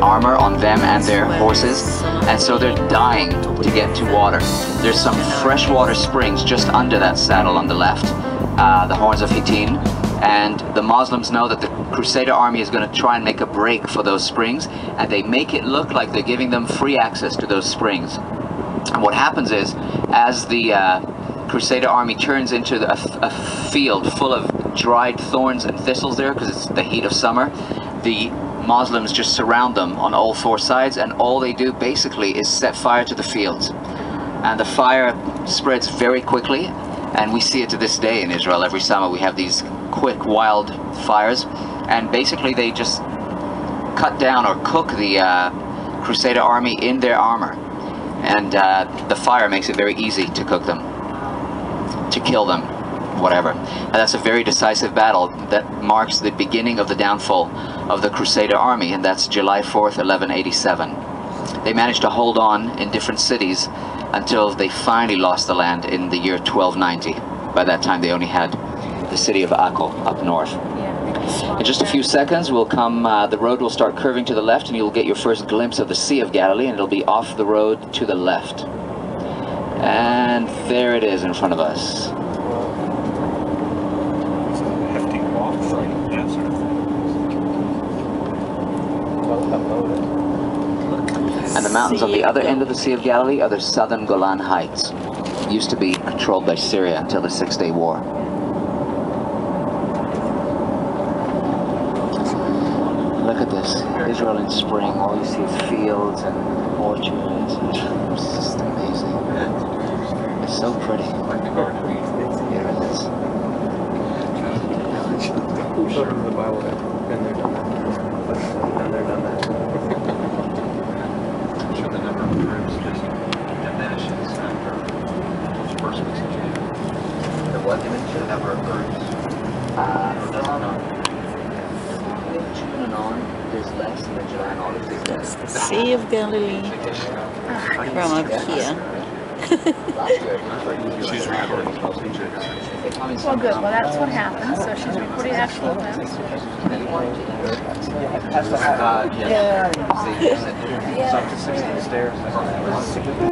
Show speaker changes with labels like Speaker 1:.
Speaker 1: armor on them and their horses, and so they're dying to get to water. There's some freshwater springs just under that saddle on the left, uh, the Horns of Hittin, and the Muslims know that the Crusader army is going to try and make a break for those springs, and they make it look like they're giving them free access to those springs. And what happens is, as the uh, Crusader army turns into a, a field full of dried thorns and thistles there, because it's the heat of summer, the Muslims just surround them on all four sides, and all they do basically is set fire to the fields. And the fire spreads very quickly, and we see it to this day in Israel. Every summer we have these quick, wild fires, and basically they just cut down or cook the uh, Crusader army in their armor. And uh, the fire makes it very easy to cook them, to kill them, whatever. And that's a very decisive battle that marks the beginning of the downfall of the Crusader army, and that's July 4th, 1187. They managed to hold on in different cities until they finally lost the land in the year 1290. By that time, they only had the city of Akko up north. In just a few seconds, we'll come. Uh, the road will start curving to the left, and you'll get your first glimpse of the Sea of Galilee, and it'll be off the road to the left. And there it is in front of us.
Speaker 2: It's a hefty walk from that sort of thing.
Speaker 1: And the mountains on the other end of the Sea of Galilee are the southern Golan Heights. Used to be controlled by Syria until the Six Day War. Look at this. Israel in spring. All you see is fields and orchards. It's just amazing. It's so pretty. Here it is.
Speaker 2: Him the Bible? Been there, done that. Been there, done that.
Speaker 3: Show the number of groups just diminishes after those first weeks of January.
Speaker 1: The what?
Speaker 3: The number of groups.
Speaker 1: Uh, from June and on, there's less, and July and August is less.
Speaker 4: The Sea of Galilee from up here.
Speaker 3: She's recording.
Speaker 5: Well, good. Well, that's what happened. So she's recording actual events.
Speaker 3: Uh, yeah.
Speaker 2: It's up to 16 stairs.